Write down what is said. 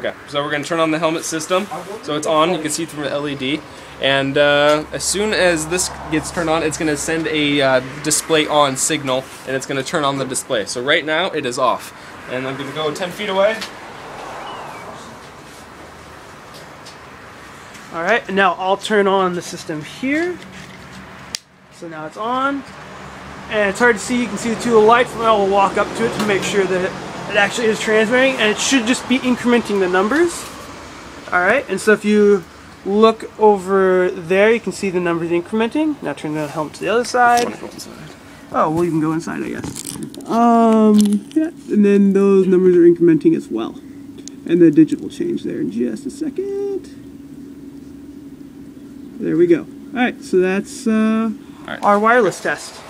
Okay, so we're going to turn on the helmet system. So it's on, you can see through the LED. And uh, as soon as this gets turned on, it's going to send a uh, display on signal, and it's going to turn on the display. So right now, it is off. And I'm going to go 10 feet away. All right, now I'll turn on the system here. So now it's on. And it's hard to see, you can see the two lights, and I'll walk up to it to make sure that it actually is transmitting, and it should just be incrementing the numbers. All right, and so if you look over there, you can see the numbers incrementing. Now turn the helm to the other side. Oh, we'll even go inside, I guess. Um, yeah, and then those numbers are incrementing as well. And the digit will change there in just a second. There we go. Alright, so that's, uh, Our wireless test.